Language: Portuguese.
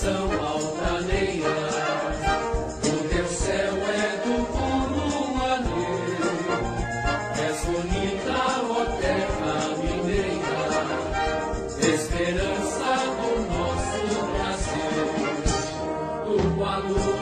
São altaneira. O teu céu é do puro anel. És bonita, ó terra mineira, esperança do nosso Brasil. do luz